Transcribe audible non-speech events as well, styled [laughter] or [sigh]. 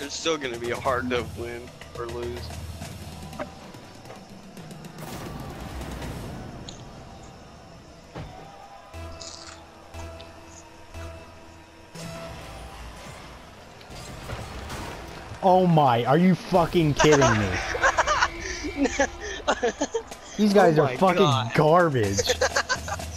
it's still gonna be a hard to win or lose. Oh my, are you fucking kidding me? [laughs] These guys Oh are fucking God. garbage. [laughs]